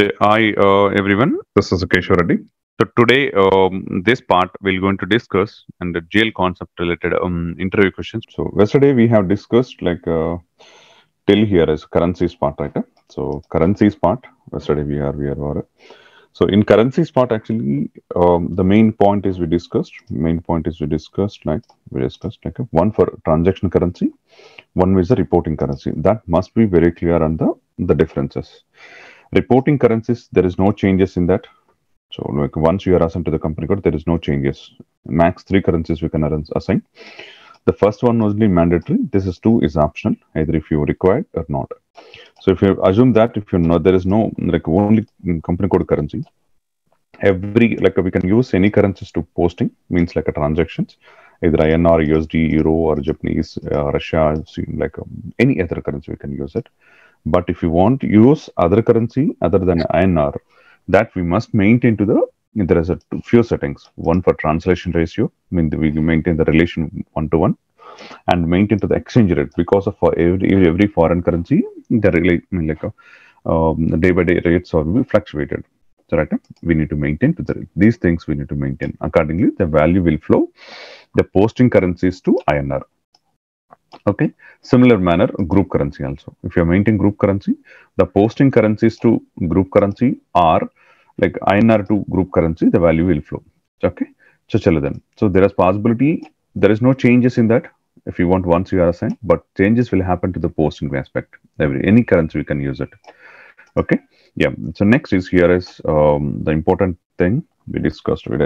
Hi uh, everyone, this is Keshwar Reddy. So today, um, this part we're going to discuss and the GL concept related um, interview questions. So yesterday we have discussed like uh, till here is currencies part, right? So currencies part. Yesterday we are we are. Over. So in currencies part, actually, um, the main point is we discussed. Main point is we discussed like we discussed like one for transaction currency, one is the reporting currency. That must be very clear on the the differences reporting currencies there is no changes in that. So like once you are assigned to the company code there is no changes. Max three currencies we can assign. The first one was mandatory. This is two is optional either if you require or not. So if you assume that if you know there is no like only company code currency every like we can use any currencies to posting means like a transactions either INR, USD, Euro, or Japanese, uh, Russia, like um, any other currency we can use it. But if you want to use other currency other than INR, that we must maintain to the there is a few settings. One for translation ratio, I mean we maintain the relation one to one, and maintain to the exchange rate because of for every every foreign currency the really I mean like a, um, day by day rates are fluctuated. So right, we need to maintain to the these things we need to maintain accordingly. The value will flow the posting currencies to INR. Okay, similar manner, group currency also. If you are maintaining group currency, the posting currencies to group currency are like INR to group currency, the value will flow. Okay, so then. So there is possibility, there is no changes in that if you want once you are assigned, but changes will happen to the posting aspect. Every any currency we can use it. Okay, yeah. So next is here is um, the important thing we discussed with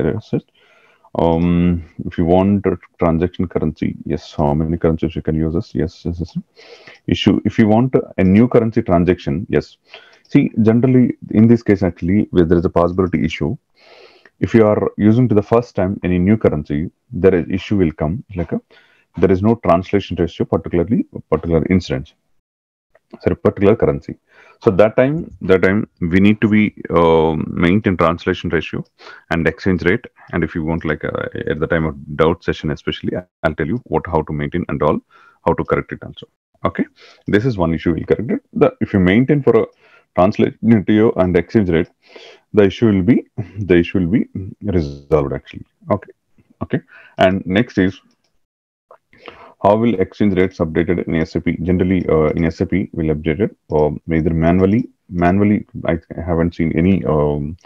um, if you want a transaction currency, yes, how many currencies you can use this? Yes, yes, yes. Issue if you want a new currency transaction, yes. See, generally in this case, actually, where there is a possibility issue, if you are using to the first time any new currency, there is issue will come like a there is no translation ratio, particularly particular instance, sorry, particular currency. So that time, that time we need to be uh, maintain translation ratio and exchange rate. And if you want, like uh, at the time of doubt session, especially, I'll tell you what how to maintain and all, how to correct it also. Okay, this is one issue we'll correct it. The if you maintain for a translation ratio and exchange rate, the issue will be the issue will be resolved actually. Okay, okay. And next is how will exchange rates updated in SAP? Generally, uh, in SAP, will update it uh, either manually. Manually, I haven't seen any um,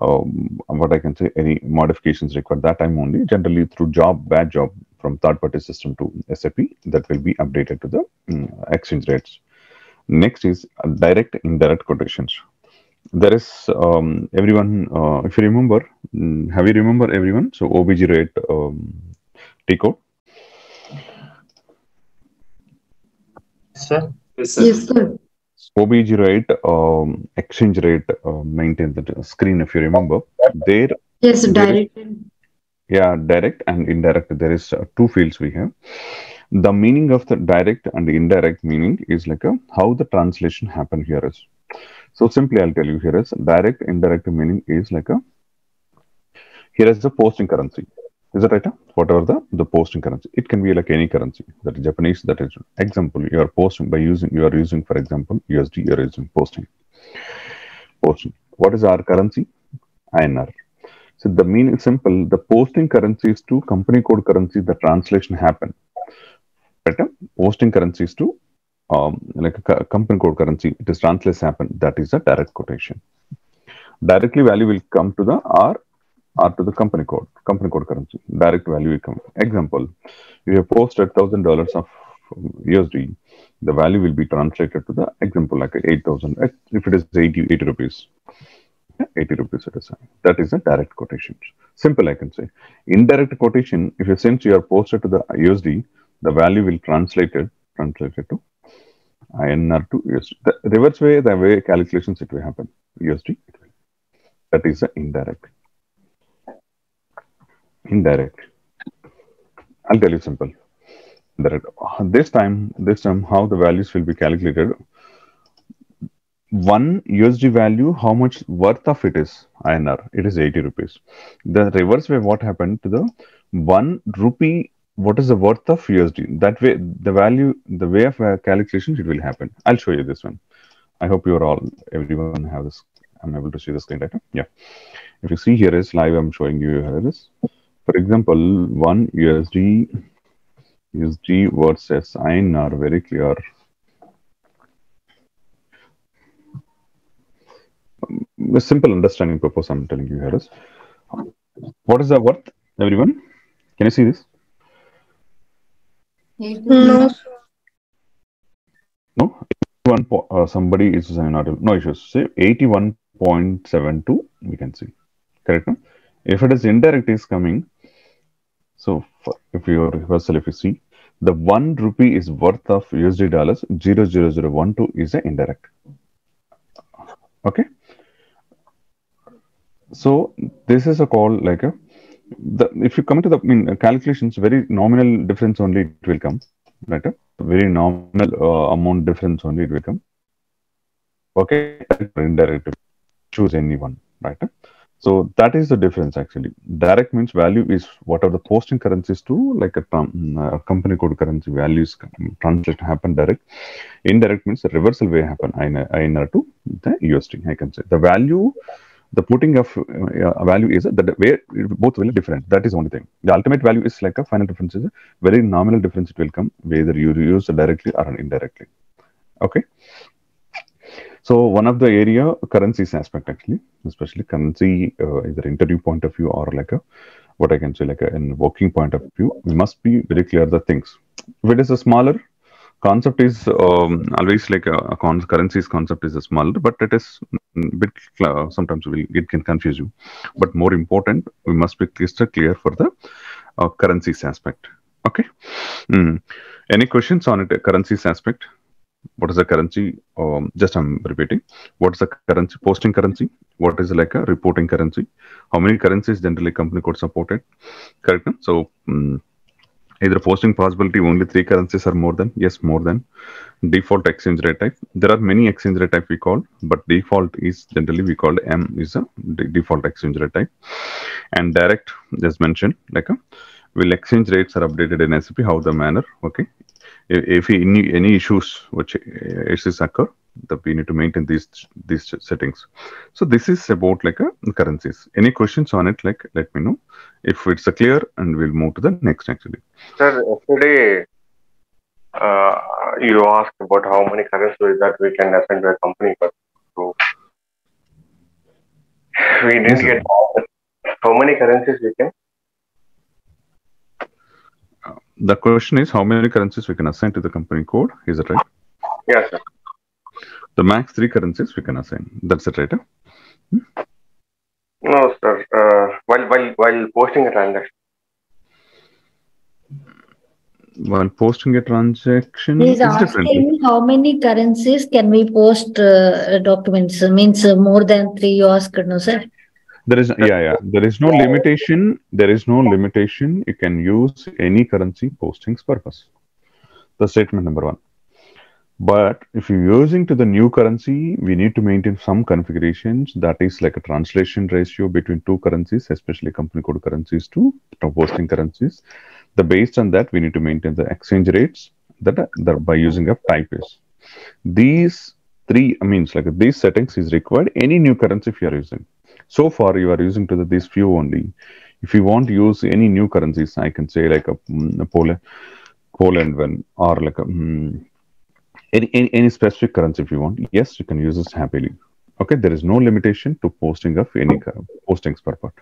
um, what I can say any modifications required that time only. Generally, through job bad job from third-party system to SAP, that will be updated to the um, exchange rates. Next is direct indirect quotations. There is um, everyone. Uh, if you remember, mm, have you remember everyone? So OB08 um, T code sir? Yes, sir. Yes, sir. OB08, um, exchange rate, uh, maintain the screen if you remember. There, Yes, There is- direct. and- yeah, direct and indirect. There is uh, two fields we have. The meaning of the direct and indirect meaning is like a, how the translation happen here is. So simply, I'll tell you here is direct, indirect meaning is like a. Here is the posting currency. Is that right? Whatever the the posting currency, it can be like any currency. That is Japanese. That is example. You are posting by using. You are using, for example, USD. You are using posting. Posting. What is our currency? INR. So the meaning is simple. The posting currencies to company code currency. The translation happen. Right? Posting currencies to um, like a company code currency. It is translation happen. That is a direct quotation. Directly value will come to the R or to the company code, company code currency. Direct value will come. Example, you posted thousand dollars of USD, the value will be translated to the example like eight thousand. If it is 80, 80 rupees, 80 rupees it is. That is a direct quotation. Simple, I can say. Indirect quotation, if you since you are posted to the USD, the value will translate it, translated to INR to USD. The reverse way, the way calculations it will happen. USD. That is the indirect. Indirect. I'll tell you simple. Indirect. This time, this time, how the values will be calculated. One USD value, how much worth of it is INR? It is 80 rupees. The reverse way, what happened to the one rupee? What is the worth of USD? That way, the value, the way of uh, calculation, it will happen. I'll show you this one. I hope you are all, everyone have this I'm able to see the screen right now. Yeah. If you see here is live, I'm showing you here is, for example, one USD, USD versus INR, very clear. A simple understanding purpose I'm telling you here is, what is the worth, everyone? Can you see this? No. No, one po- uh, somebody is not no issues. Say eighty-one point seven two. We can see correct. No? If it is indirect is coming, so if you reversal, if you see the one rupee is worth of USD dollars zero zero zero one two is an indirect. Okay. So this is a call like a the if you come to the I mean, calculations, very nominal difference only it will come, right? Very nominal uh, amount difference only it will come. Okay, indirect, choose anyone, right? So that is the difference actually. Direct means value is what are the posting currencies to like a, um, a company code currency values translate happen direct. Indirect means the reversal way happen INR to the USD. I can say the value the putting of uh, value is that way both very different. That is only thing. The ultimate value is like a final difference is a very nominal difference. It will come whether you use directly or indirectly. Okay. So one of the area currencies aspect actually, especially currency, uh, either interview point of view or like a what I can say like a in working point of view, we must be very clear the things. If it is a smaller concept is um, always like a, a currencies concept is a smaller, but it is bit uh, sometimes will it can confuse you. But more important, we must be crystal clear for the uh, currencies aspect. Okay. Mm. Any questions on it? Currencies aspect. What is the currency? Um, just I'm repeating. What is the currency? Posting currency. What is like a reporting currency? How many currencies generally company could supported? Correct. No? So. Mm, either posting possibility only three currencies are more than yes more than default exchange rate type there are many exchange rate type we call but default is generally we call m is a default exchange rate type and direct just mentioned like a will exchange rates are updated in sap how the manner okay if, if any any issues which issues occur that we need to maintain these these settings so this is about like a currencies any questions on it like let me know if it's a clear and we'll move to the next actually Sir, yesterday uh, you asked about how many currencies that we can assign to a company. But so we didn't Yes, get how many currencies we can. The question is how many currencies we can assign to the company code is that right Yes, sir. the max three currencies we can assign that's it right huh? No, sir. Uh, while while while posting a transaction. while posting a transaction He's is different asking how many currencies can we post uh, documents? Means uh, more than three you asked, no, sir? There is yeah yeah. There is no limitation. There is no limitation. You can use any currency postings purpose. The statement number one. But if you're using to the new currency we need to maintain some configurations. That is like a translation ratio between two currencies especially company code currencies to posting currencies. The based on that we need to maintain the exchange rates that, that by using a type is these three means like these settings is required. Any new currency if you are using so far you are using to the, these few only. If you want to use any new currencies i can say like a mm, poland poland one or like a mm, any, any any specific currency if you want yes you can use this happily. Okay there is no limitation to posting of any postings per part.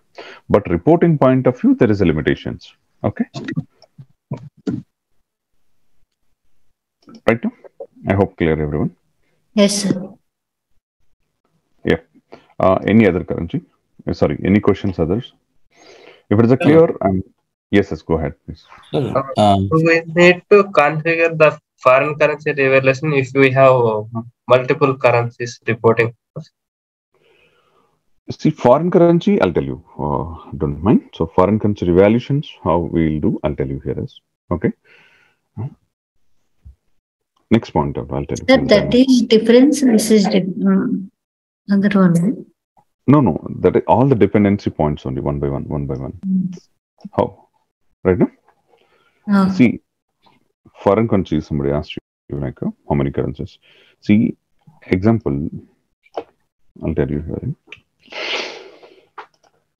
But reporting point of view there is a limitations. Okay? Right now? I hope clear everyone. Yes, sir. Uh, any other currency Uh, sorry any questions others if it is a clear um, yes yes go ahead please Sir, um, So we need to configure the foreign currency revaluation if we have uh, multiple currencies reporting. See, foreign currency, I'll tell you. Uh, don't mind. So, foreign currency revaluations, how we'll do, I'll tell you here is. Okay. Next point, I'll tell you. Sir, that is difference. This is di- um, another one. No, no, that is all the dependency points only, one by one, one by one. How? Right now? See, foreign currency, somebody asked you, like, uh, how many currencies? See, example, I'll tell you here.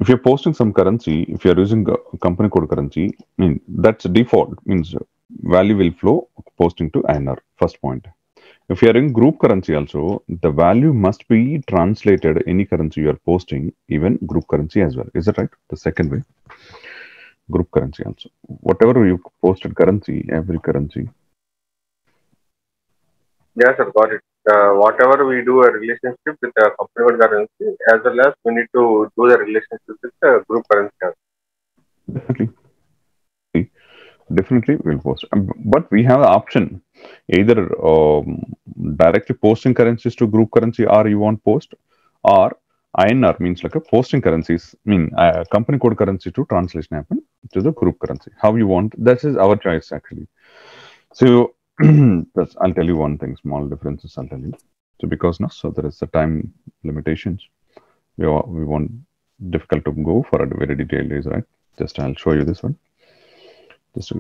If you're posting some currency, if you're using company code currency, I mean that's default means value will flow posting to INR. First point. If you are in group currency also, the value must be translated any currency you are posting, even group currency as well. Is that right? The second way. Group currency also. Whatever you posted currency, every currency. Yes, sir, got it. Uh, whatever we do a relationship with the company code currency, as well as we need to do the relationship with the group currency. Definitely. Definitely will post. But we have the option either um, directly posting currencies to group currency or you want post or INR means like a posting currencies, mean uh, company code currency to translation happen to the group currency. How you want, that is our choice actually. So that's, I'll tell you one thing, small differences I'll tell you. So because now, so there is a time limitations. We, wa- we want difficult to go for a very detailed is right. Just I'll show you this one. Just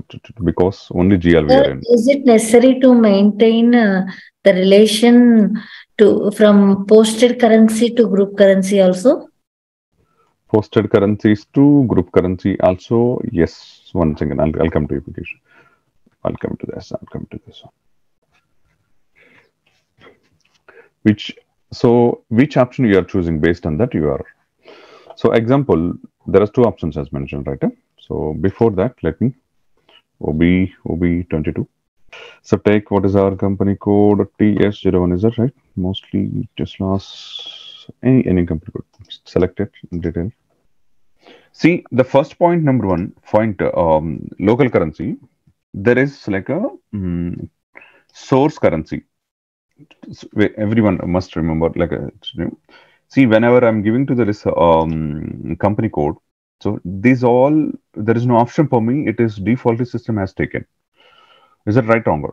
because only GL we are in. Is it necessary to maintain uh, the relation to from posted currency to group currency also? Posted currencies to group currency also. Yes, one second. I'll, I'll come to application. I'll come to this. I'll come to this one. Which so which option you are choosing based on that you are. So example, there are two options as mentioned, right? So before that, let me OB OB22. So take what is our company code TS01 is that right? Mostly Tesla's any any company code. Select it in detail. See the first point number one point um, local currency. There is like a mm, source currency. Everyone must remember like a, see whenever I'm giving to this um, company code. So these all there is no option for me. It is defaultly system has taken. Is it right, wrong?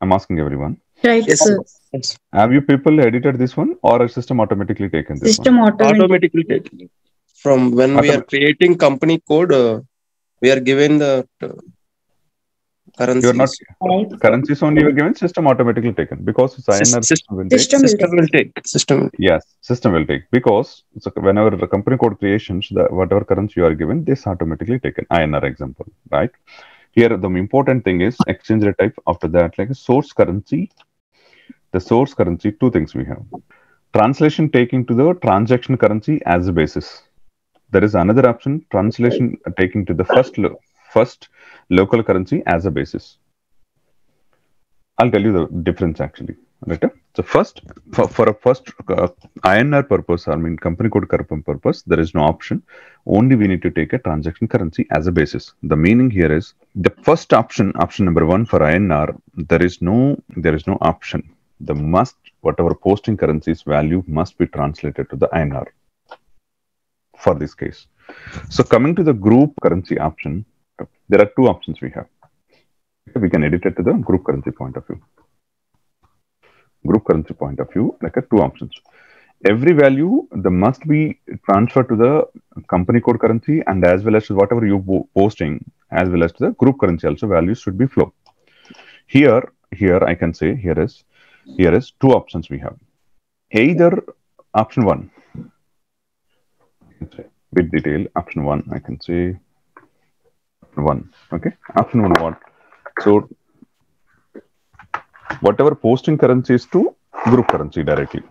I'm asking everyone. Right, Yes, sir. Yes. Have you people edited this one or a system automatically taken this System one? automatic. Automatically taken. From when we are creating company code, uh, we are given the currencies. You're not Right. currencies only you're given, system automatically taken because it's INR system will take. System will System will take. System will Yes, system will take because so whenever the company code creations, the whatever currency you are given, this automatically taken. INR example, right? Here the important thing is exchange rate type. After that, like source currency. The source currency, two things we have. Translation taking to the transaction currency as a basis. There is another option, translation taking to the first lo- first local currency as a basis. I'll tell you the difference actually. Right? So first, for, for a first uh, INR purpose, I mean company code currency purpose, there is no option. Only we need to take a transaction currency as a basis. The meaning here is the first option, option number one for INR, there is no there is no option. The must whatever posting currency's value must be translated to the INR for this case. So coming to the group currency option, there are two options we have. We can edit it to the group currency point of view group currency point of view, like a two options. Every value the must be transferred to the company code currency and as well as whatever you po- posting, as well as to the group currency also values should be flow. Here, here I can say here is here is two options we have. Either option one, with detail. Option one, I can say one. Okay, option one? So whatever posting currencies to group currency directly.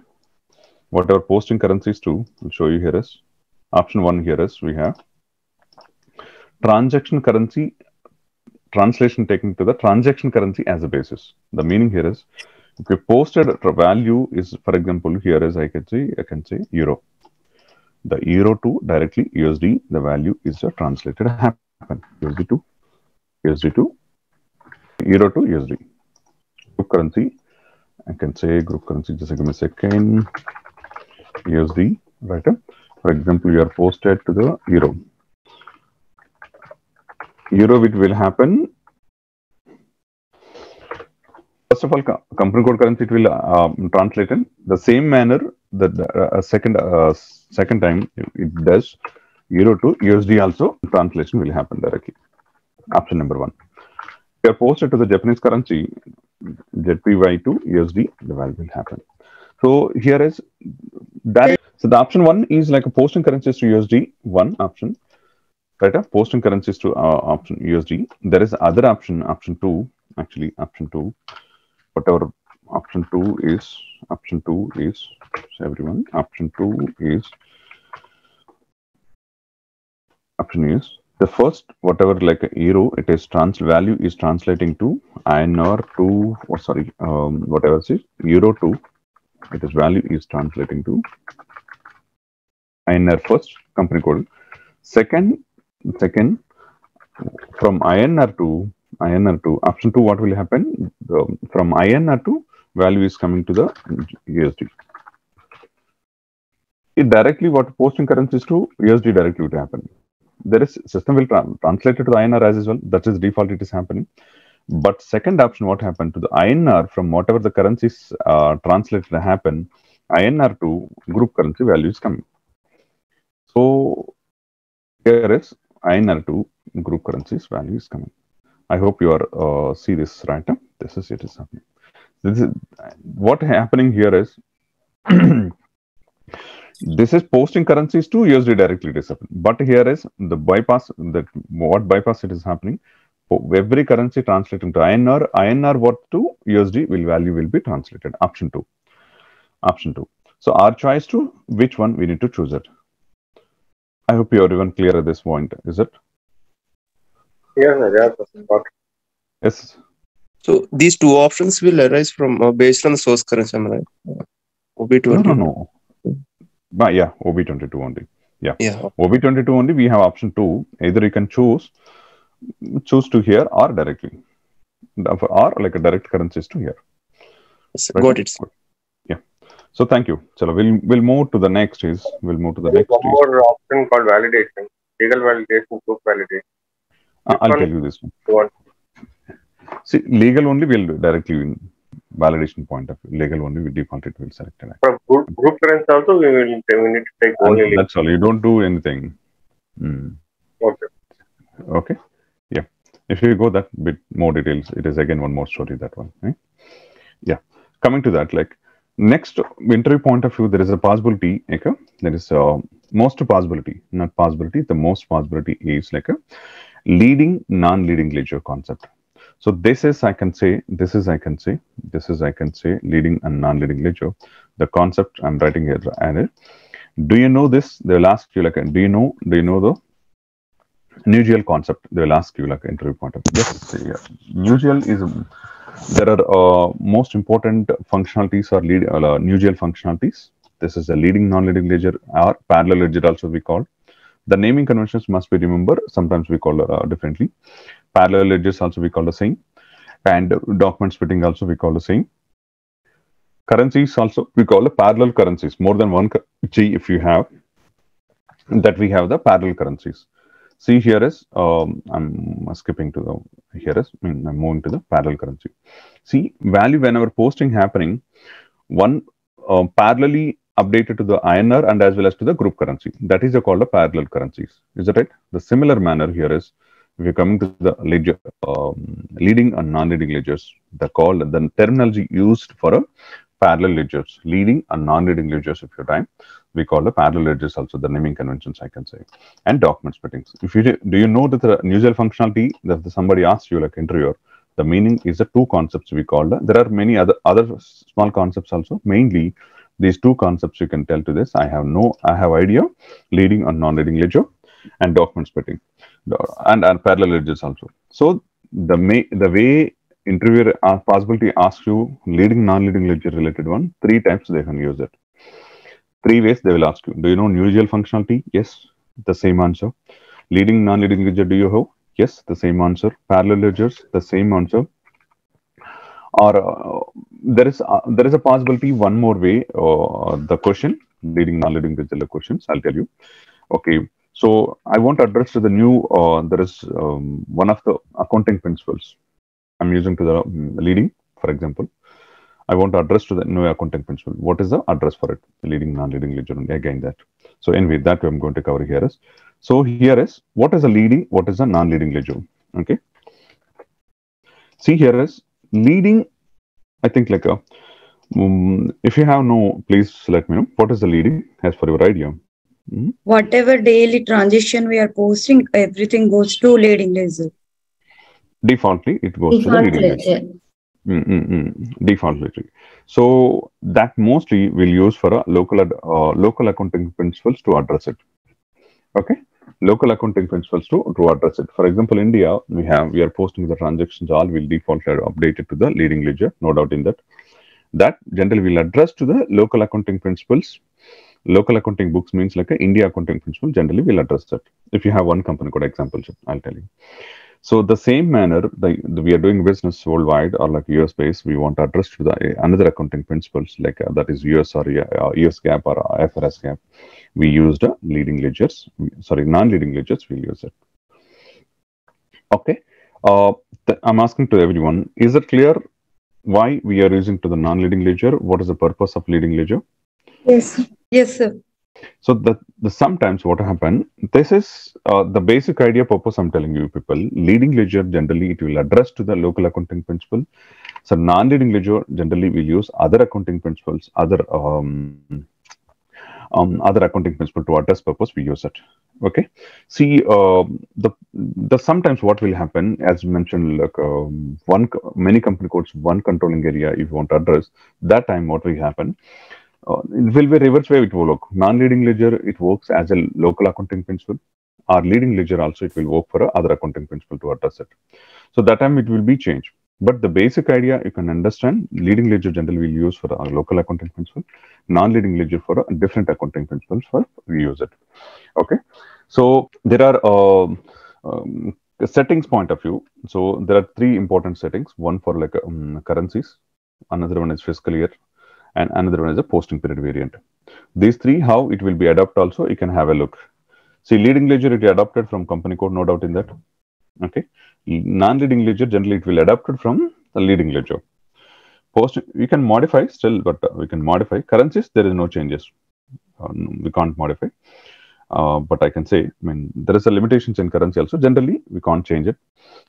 Whatever posting currencies to, I'll show you here is option one here is we have transaction currency translation taken to the transaction currency as a basis. The meaning here is if you posted value is for example here is I can say I can say euro. The euro to directly USD, the value is a translated USD to USD to euro to USD group currency. I can say group currency, just give me a second. USD, right? For example, you are posted to the euro. Euro, it will happen. First of all, co- company code currency, it will um, translate in the same manner that the uh, second uh, second time it does euro to USD also translation will happen directly. Option number one. If you are posted to the Japanese currency, JPY to USD, the value will happen. So here is That so the option one is like a posting currencies to USD one option, right? Uh, posting currencies to uh, option USD. There is other option, option two, actually option two, whatever option two is, option two is so everyone. Option two is option is the first whatever like a euro it is trans value is translating to INR to or sorry um, whatever it is euro to it is value is translating to INR first company code. Second second from INR to INR to option two what will happen? The, from INR to value is coming to the USD it directly what posting currencies to USD directly would happen there is system will tra translate it to the INR as well. That is default. It is happening. But second option, what happened to the INR from whatever the currencies uh, translated happen, INR to group currency value is coming. So here is INR to group currencies value is coming. I hope you are uh, see this right. This is it is happening. This is what happening here is this is posting currencies to USD directly it is happening. But here is the bypass that what bypass it is happening. For every currency translating to INR, INR what to USD will value will be translated. Option two. Option two. So our choice to which one we need to choose it. I hope you are even clear at this point. Is it? Yes, sir. Yes, sir. Yes. So these two options will arise from uh, based on the source currency, am I right? Uh, OB20. No, no, no. But yeah, OB22 only. Yeah. Yeah. OB22 only we have option two. Either you can choose choose to here or directly. Or like a direct currencies to here. Yes, Right? Got it. Good. Yeah. So thank you. So we'll we'll move to the next is we'll move to the There is next one is more option called validation, legal validation, group validation. uh, I'll one tell you this one. you want? See, legal only we'll do directly in validation point of view. Legal only we default it will select it. For group, group also, we will we need to take only legal. that's all. You don't do anything. Hmm. Okay. Okay. Yeah. If you go that bit more details, it is again one more story, that one. eh? Yeah. Coming to that, like next interview point of view, there is a possibility, okay? There is a most possibility, not possibility, the most possibility is like a leading, non-leading ledger concept. So this is I can say, this is I can say, this is I can say leading and non-leading ledger. The concept I'm writing here and do you know this? They will ask you like, do you know, do you know the New GL concept. They will ask you like interview point of. Yes, yeah. New GL is there are uh, most important functionalities or lead uh, New GL functionalities. This is a leading non-leading ledger or parallel ledger also we call. The naming conventions must be remembered. Sometimes we call uh, differently. Parallel ledgers also we call the same, and document splitting also we call the same. Currencies also we call the parallel currencies. More than one G if you have that we have the parallel currencies. See here is um, i'm skipping to the here is mean, i'm moving to the parallel currency. See value whenever posting happening one uh, parallelly updated to the INR and as well as to the group currency. That is called the parallel currencies is that right the similar manner here is you're coming to the ledger um, leading and non-leading ledgers the called the terminology used for a parallel ledgers leading and non-leading ledgers if you're time we call the parallel ledgers also the naming conventions i can say and document splittings. If you do, you know that the New GL functionality that somebody asks you like interviewer, the meaning is the two concepts we call the, there are many other other small concepts also. Mainly these two concepts you can tell to this. I have no I have idea leading and non-leading ledger and document splitting and, and parallel ledgers also. So the may the way interviewer uh, possibility asks you leading non-leading ledger related one three times they can use it three ways they will ask you do you know New GL functionality yes the same answer. Leading, non-leading ledger, do you have? Yes, the same answer. Parallel ledgers, the same answer. Or uh, there is uh, there is a possibility one more way. Uh, the question, leading, non-leading ledger questions. I'll tell you. Okay, so I want to address to the new. Uh, there is um, one of the accounting principles. I'm using to the um, leading, for example. I want to address to the new accounting principle. What is the address for it? Leading, non-leading ledger. Again, that. So anyway, that I'm going to cover here is. So here is what is a leading, what is a non-leading ledger. Okay. See here is leading. I think like a Um, if you have no, please let me know. What is the leading as for your idea? Mhm. Whatever daily transition we are posting, everything goes to leading ledger. Defaultly, it goes to the leading ledger. ledger. Mm, mm, mm. Default ledger. So that mostly we'll use for a local ad- uh, local accounting principles to address it. Okay, local accounting principles to to address it. For example, India we have we are posting the transactions all will default are updated to the leading ledger. No doubt in that. That generally will address to the local accounting principles. Local accounting books means like a India accounting principle. Generally, we'll address that. If you have one company code example, I'll tell you. So the same manner, the, the- we are doing business worldwide or like US based, we want to address to the another accounting principles like uh, that is US or uh, US GAAP or IFRS GAAP. We used uh, leading ledgers, sorry, non-leading ledgers. We use it. Okay. Uh, I'm asking to everyone: Is it clear why we are using to the non-leading ledger? What is the purpose of leading ledger? Yes. Yes, sir. So the, the sometimes what happen, this is uh, the basic idea purpose I'm telling you people. Leading ledger generally it will address to the local accounting principle. So non-leading ledger generally will use other accounting principles, other um, um, other accounting principle to address purpose. We use it. Okay. See uh, the the sometimes what will happen as mentioned like um, one many company codes one controlling area if you want to address that time what will happen uh, it will be reverse way it will work. Non-leading ledger, it works as a local accounting principle. Our leading ledger also, it will work for a other accounting principle to address it. So that time it will be changed. But the basic idea you can understand, leading ledger generally will use for our local accounting principle, non-leading ledger for a different accounting principles for we use it. Okay. So there are um, um, settings point of view. So there are three important settings. One for like um, currencies, another one is fiscal year, and another one is a posting period variant. These three, how it will be adapted also, you can have a look. See, leading ledger, it is adapted from company code, no doubt in that. Okay. Non-leading ledger, generally it will adapted from the leading ledger. Post, we can modify still, but uh, we can modify. Currencies, there is no changes. No, we can't modify. Uh, but I can say, I mean, there is a limitations in currency also. Generally, we can't change it.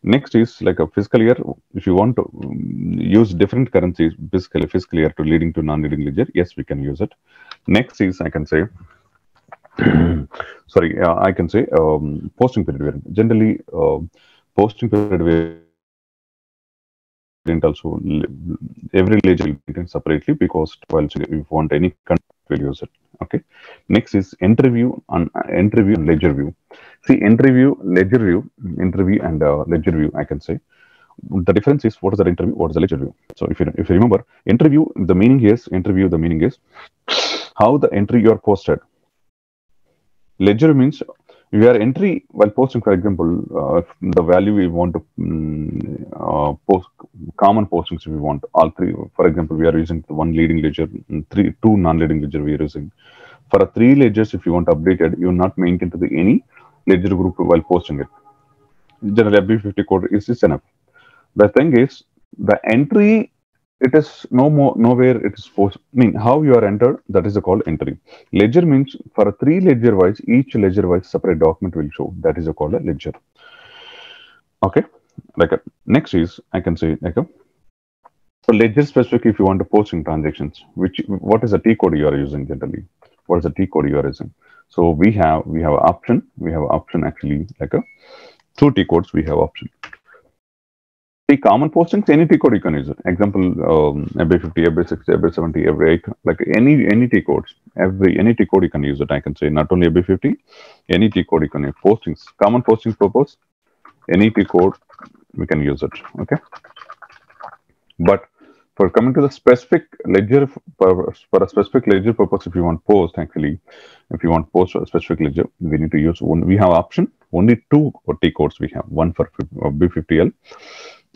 Next is like a fiscal year. If you want to um, use different currencies, fiscal fiscal year to leading to non-leading ledger, yes, we can use it. Next is I can say, sorry, uh, I can say um, posting period variant. Generally, uh, posting period variant also every ledger will be separately because while if you want any country, will use it. Okay. Next is entry view and entry view and ledger view. See, entry view, ledger view, entry view and uh, ledger view, I can say. The difference is what is the entry view, what is the ledger view. So if you if you remember, entry view, the meaning is entry view, the meaning is how the entry you are posted. Ledger means your entry while posting, for example, uh, the value we want to mm, uh, post common postings we want all three. For example, we are using one leading ledger, mm, three two non-leading ledger we are using. For a three ledgers, if you want updated you not maintain to the any ledger group while posting it. Generally, FB50 code is, is enough. The thing is, the entry it is no more nowhere it is post. I mean, how you are entered that is called entry. Ledger means for a three ledger wise, each ledger wise separate document will show. That is a called a ledger. Okay, like a, next is I can say like a so ledger specific if you want to posting transactions. Which what is the T code you are using generally? What is the T code you are using? So we have we have option. We have option actually like a two T codes. We have option. The common postings, any T code you can use. Example, um, FB50, FB60, FB70, AB8, like any any T codes. Every any T code you can use it. I can say not only FB50, any T code you can use. Postings, common posting purpose, any T code we can use it. Okay. But for coming to the specific ledger for, for a specific ledger purpose, if you want post actually, if you want post for a specific ledger, we need to use one. We have option only two T codes. We have one for FB50L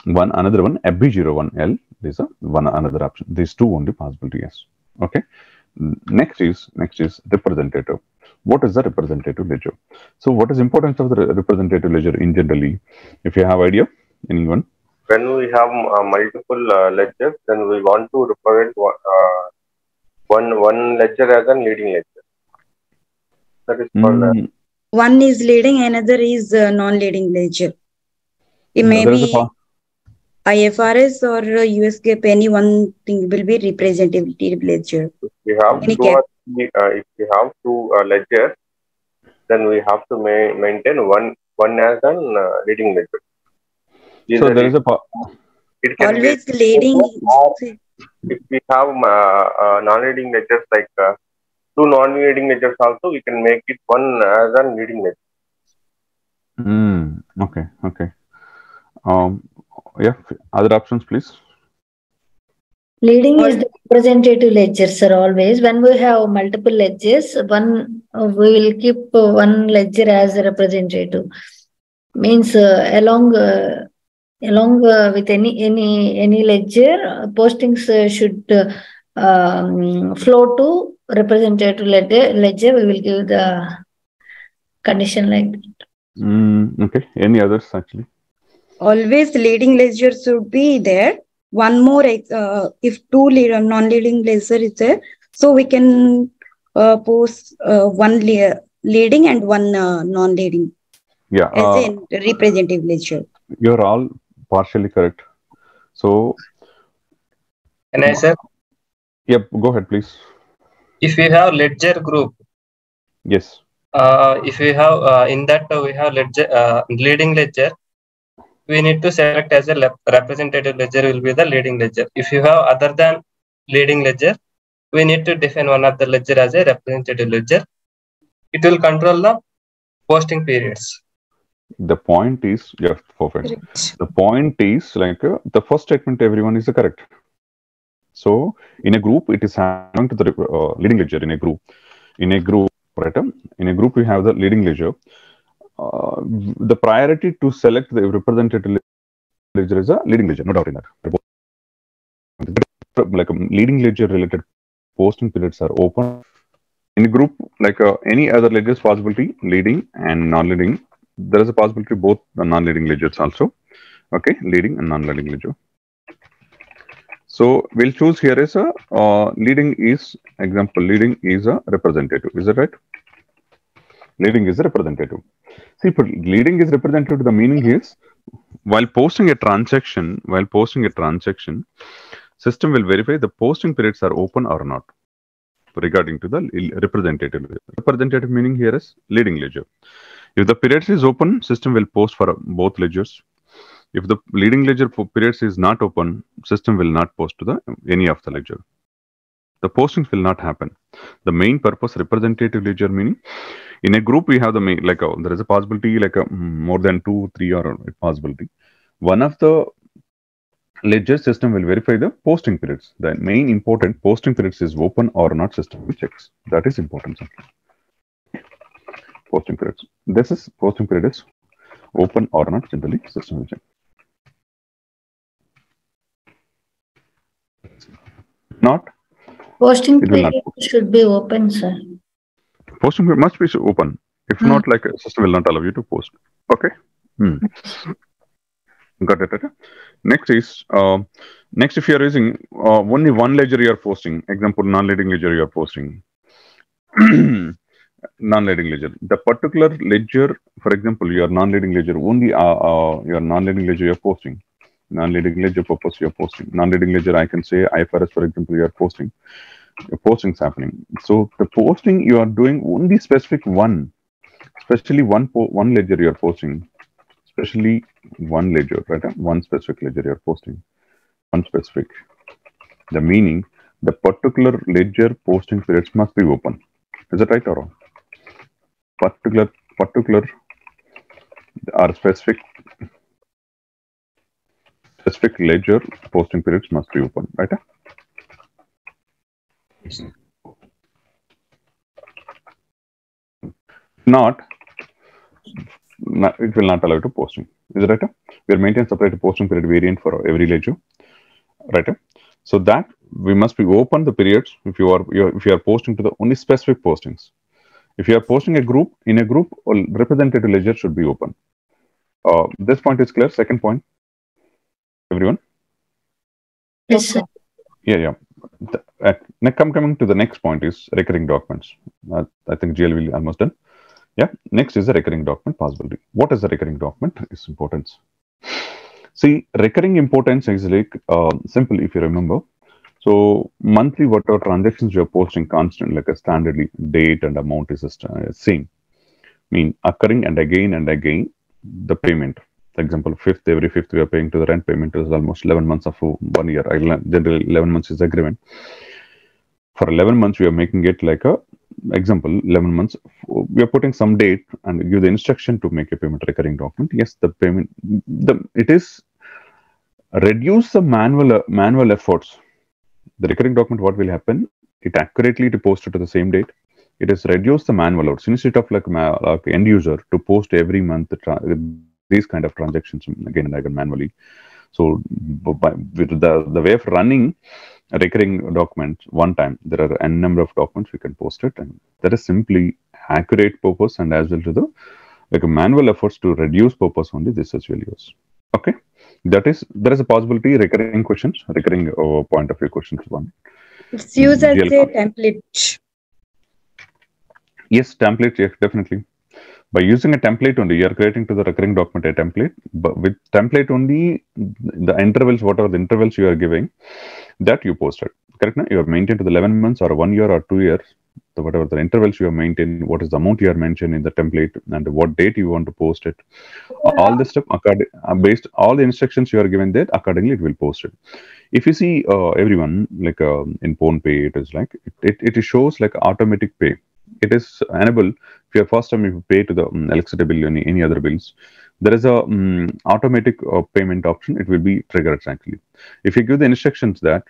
one another one FB01L. There's a one another option. These two only possibility. Yes. Okay. Next is next is representative. What is the representative ledger? So what is importance of the representative ledger in generally? If you have idea, anyone? When we have uh, multiple uh, ledgers, then we want to represent one, uh, one one ledger as a leading ledger. That is called Mm, One is leading, another is uh, non-leading ledger. It may there is a be po- IFRS or uh, US GAAP, any one thing will be representative ledger. we have Any two uh, if we have two uh, ledgers, then we have to ma- maintain one one as an uh, leading ledger. So Either there is a it can Always be leading. if we have uh, uh, non-leading ledgers like uh, two non-leading ledgers also, we can make it one as an leading ledger. Mm, okay, okay. Um, yeah, other options, please. Leading is the representative ledger, sir, always. When we have multiple ledgers, one, uh, we will keep uh, one ledger as a representative. Means uh, along, uh, along uh, with any, any, any ledger, postings uh, should uh, um, flow to representative ledger, ledger, we will give the condition like that. Mm, okay. Any others actually? Always leading ledger should be there. One more, uh, if two lead, non-leading ledger is there, so we can uh, post uh, one le- leading and one uh, non-leading Yeah, as uh, a representative ledger. you're all partially correct. So, Can I say, yep, go ahead, please. if we have ledger group, Yes. uh, if we have uh, in that uh, we have ledger uh, leading ledger, we need to select as a representative ledger will be the leading ledger. If you have other than leading ledger, we need to define one of the ledger as a representative ledger. It will control the posting periods. The point is, yeah, perfect. The point is like uh, the first statement, everyone is correct. So in a group, it is happening to the uh, leading ledger in a group. In a group, right? um, In a group, we have the leading ledger. Uh, the priority to select the representative ledger is a leading ledger, no doubt in that. Like um, leading ledger related posting periods are open. In a group, like uh, any other ledgers possibility, leading and non-leading, there is a possibility both the non-leading ledgers also. Okay, leading and non-leading ledger. So we'll choose here a uh, leading is example. Leading is a representative. Is that right? Leading is representative. See, but leading is representative. The meaning is while posting a transaction, while posting a transaction, system will verify the posting periods are open or not regarding to the representative. Representative meaning here is leading ledger. If the periods is open, system will post for both ledgers. If the leading ledger periods is not open, system will not post to the any of the ledger. The postings will not happen. The main purpose representative ledger meaning in a group we have the main like a, there is a possibility like a, mm, more than two, three or a possibility. One of the ledger system will verify the posting periods. The main important posting periods is open or not system checks. That is important. Posting periods. This is posting period is open or not generally system will check. Not Posting period should be open, sir. posting period must be open. If Hmm. not, like system will not allow you to post. Okay. Hmm. Got it. Next is uh, next if you are using uh, only one ledger you are posting. Example, non-leading ledger you are posting. non-leading ledger. The particular ledger, for example, your non-leading ledger only uh, uh, your non-leading ledger you are posting. Non-leading ledger purpose you are posting. Non-leading ledger I can say IFRS for example you are posting. Your posting's happening. So the posting you are doing only specific one, especially one po- one ledger you are posting, especially one ledger, right? One specific ledger you are posting, one specific. The meaning, the particular ledger posting periods must be open. Is it right or wrong? Particular, particular, are specific, specific ledger posting periods must be open, right? not, it will not allow to posting. Is it right? We are maintaining separate posting period variant for every ledger. Right? So that we must be open the periods if you are if you are posting to the only specific postings. If you are posting a group in a group, representative ledger should be open. Uh, this point is clear. Second point, everyone. Yes, sir. Yeah, yeah. Ne- come coming to the next point is recurring documents. Uh, I think GL will almost done. Yeah. Next is the recurring document possibility. What is the recurring document? Its importance. See, recurring importance is like uh, simple if you remember. So monthly, whatever transactions you are posting constant, like a standardly date and amount is the st- same. Mean occurring and again and again the payment. For example, fifth every fifth we are paying to the rent payment is almost 11 months of one year. Generally, 11 months is agreement. For 11 months, we are making it like a example 11 months. We are putting some date and give the instruction to make a payment recurring document. Yes the payment the it is reduce the manual manual efforts. The recurring document what will happen? It accurately to post it to the same date. It is reduce the manual efforts instead of like, like end user to post every month these kind of transactions again and again manually. So by, with the the way of running a recurring document one time there are n number of documents we can post it and that is simply accurate purpose and as well to the like a manual efforts to reduce purpose only this is will use okay? That is there is a possibility recurring questions recurring uh, point of view questions one. It's used as a template. yes template yes definitely by using a template only you are creating to the recurring document a template but with template only the intervals whatever the intervals you are giving that you posted. Correct now you have maintained to the 11 months or one year or two years the whatever the intervals you have maintained what is the amount you are mentioned in the template and what date you want to post it. All the stuff uh, based all the instructions you are given there accordingly it will post it. If you see uh, everyone like uh, in pay it is like it, it, it shows like automatic pay. It is enable if you are first time you pay to the um, electricity bill any, any other bills there is a um, automatic uh, payment option. It will be triggered actually. If you give the instructions that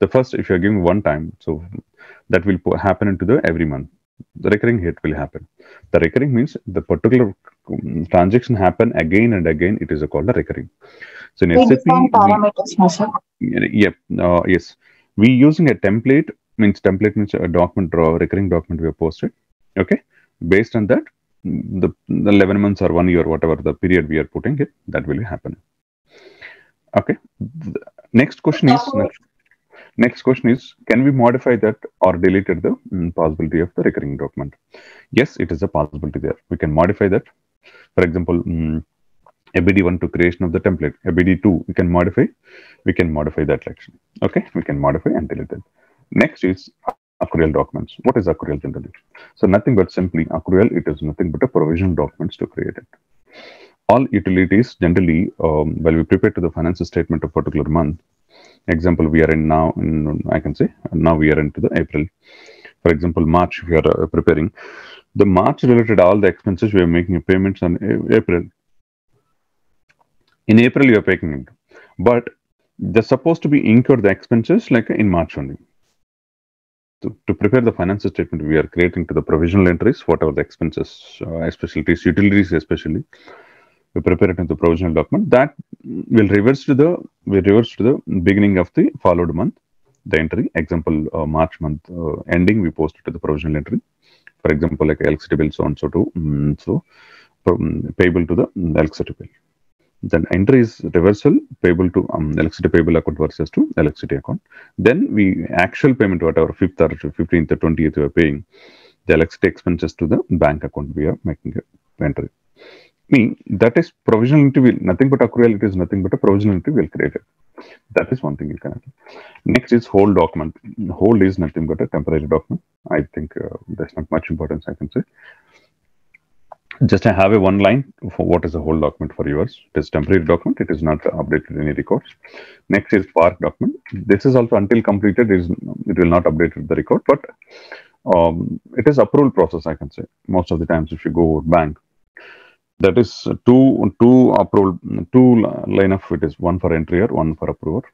the first if you're giving one time so that will happen into the every month. The recurring hit will happen. The recurring means the particular um, transaction happen again and again it is called a recurring. So in SAP, we- parameters, sir. yep uh, yes. We using a template means template means a document or recurring document we have posted okay? Based on that the, the 11 months or one year whatever the period we are putting it that will happen. Okay? The next question is next, next question is can we modify that or delete the mm, possibility of the recurring document? Yes it is a possibility there. We can modify that. For example mm, FBD1 to creation of the template. FBD2 we can modify. We can modify that section okay? We can modify and delete it. Next is accrual documents. What is accrual generally? So nothing but simply accrual it is nothing but a provisional documents to create it. All utilities generally um, while we prepare to the financial statement of particular month example we are in now in, i can say now we are into the april. For example march we are uh, preparing. The march related all the expenses we are making payments on A- april. In april you are paying it. But they're supposed to be incurred the expenses like in march only to, to prepare the financial statement we are creating to the provisional entries whatever the expenses uh, especially utilities especially. We prepare it in the provisional document. That will reverse to the we reverse to the beginning of the followed month the entry. Example uh, march month uh, ending we post it to the provisional entry. For example like electricity bill so and so to mm, so um, payable to the electricity bill then entry is reversal payable to um, electricity payable account versus to electricity account. Then we actual payment whatever fifth or 15th or 20th we are paying the electricity expenses to the bank account we are making a entry. Mean that is provisional entry nothing but accrual it is nothing but a provisional entry will create it. That is one thing you can have. next is hold document. Hold is nothing but a temporary document. I think uh, there's not much importance i can say just I have a one line for what is a hold document for yours. It is temporary document. It is not updated any records. Next is Park document. This is also until completed. Is it will not update the record, but um, it is approval process. I can say most of the times if you go bank, that is two two approval two line of it is one for entry or one for approver.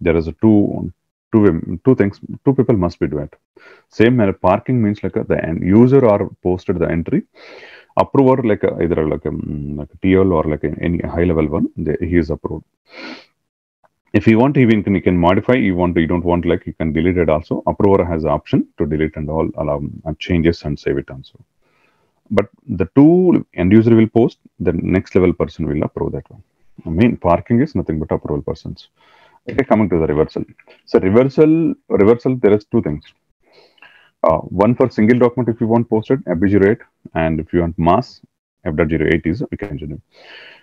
There is a two two two things two people must be doing it. Same manner parking means like a, the end user or posted the entry approver like a, either like a, mm, like a TL or like any high level one, they, he is approved. If you want, even can, you can modify. You want, you don't want like you can delete it also. Approver has option to delete and all allow uh, changes and save it also. But the two end user will post, the next level person will approve that one. I mean, parking is nothing but approval persons. Okay, coming to the reversal. So reversal, reversal, there is two things. Uh, one for single document if you want posted, FB08, and if you want mass, f.08 is we can generate.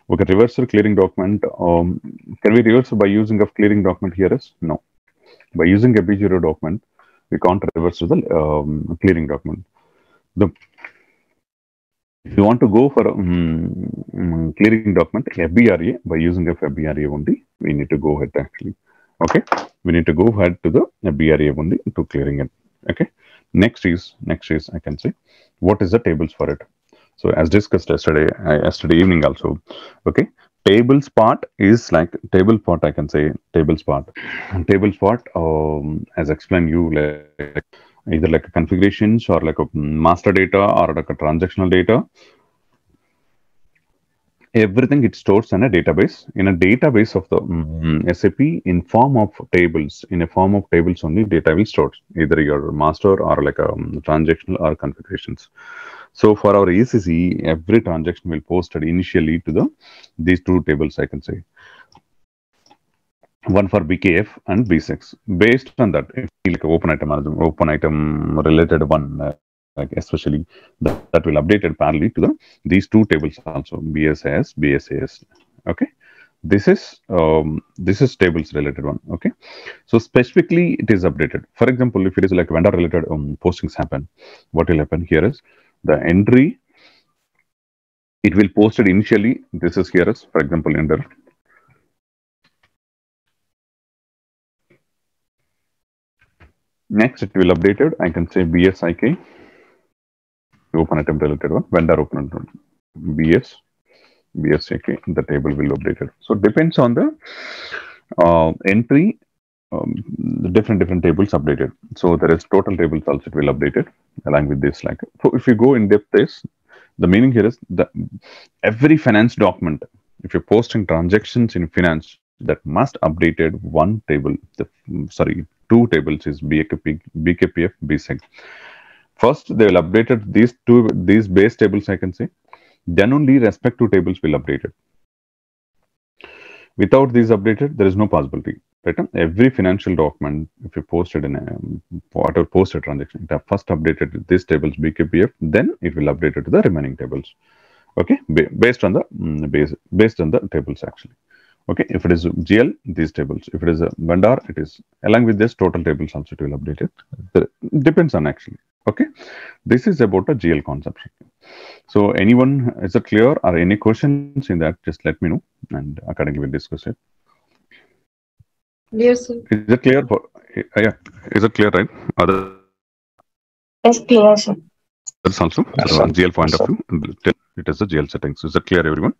Okay, reversal clearing document. Um, can we reverse by using of clearing document here is no. By using a B0 document, we can't reverse the um, clearing document. The if you want to go for um, um, clearing document FBRA by using of FBRA only, we need to go ahead actually. Okay, we need to go ahead to the FBRA only to clearing it. Okay, next is next is I can say what is the tables for it. So as discussed yesterday, uh, yesterday evening also. Okay, tables part is like table part. I can say tables part. And tables part, um, as explained you like either like a configurations or like a master data or like a transactional data everything it stores in a database in a database of the mm, sap in form of tables in a form of tables only data will store either your master or like a um, transactional or configurations so for our acc every transaction will posted initially to the these two tables i can say one for BKPF and BSEG. Based on that, if like open item open item related one, uh, like especially that, that will update it parallelly to the these two tables also BSAS, BSAS. Okay, this is um, this is tables related one. Okay, so specifically it is updated. For example, if it is like vendor related um, postings happen, what will happen here is the entry. It will post it initially. This is here is for example enter Next, it will update it. I can say BSIK, open item related one, vendor open item, BS, BSIK, the table will update it. So depends on the uh, entry, um, the different different tables updated. So there is total tables also it will update it along with this. Like so if you go in depth this, the meaning here is that every finance document, if you're posting transactions in finance, that must updated one table. The sorry, two tables is BKP, BKPF, BSEG. First, they will update these two these base tables. I can say, then only respective tables will update it. Without these updated, there is no possibility. Right? Every financial document, if you posted in a whatever posted transaction, it first updated these tables BKPF, then it will update it to the remaining tables. Okay, based on the mm, base based on the tables actually. Okay, if it is GL, these tables. If it is a vendor, it is along with this total tables also it will update it depends on actually. Okay, this is about a GL concept. So anyone is it clear or any questions in that? Just let me know and accordingly we'll discuss it. Yes, sir. Is it clear? For, eh, yeah, is it clear, right? Other Yes, clear, sir. also Yes, so sir. GL point Yes, of view, it is the GL settings. Is it clear, everyone?